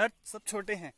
हट सब छोटे हैं।